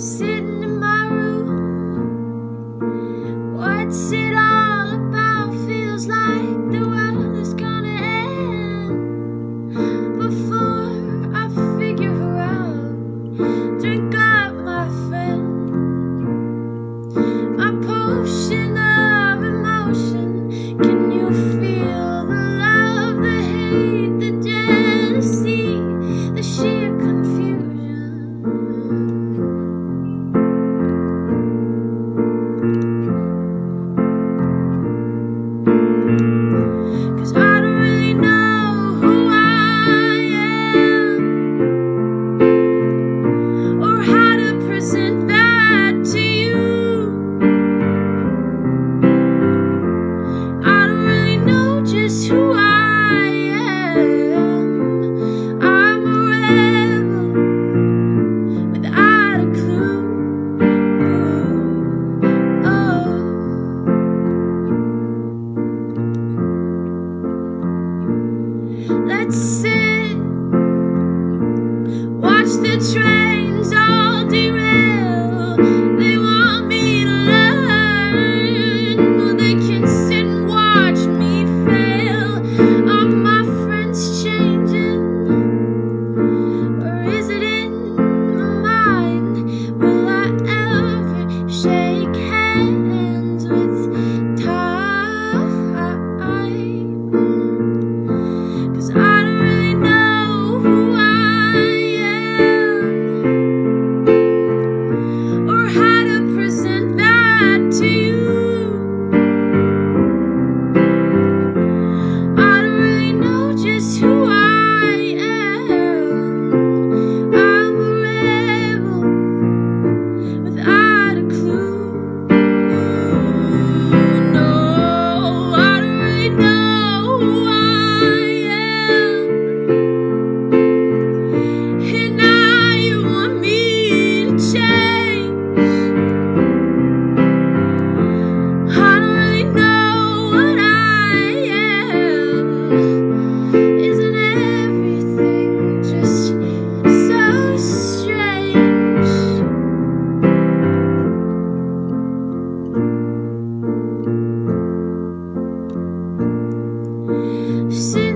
sitting in my room. What's it all see. see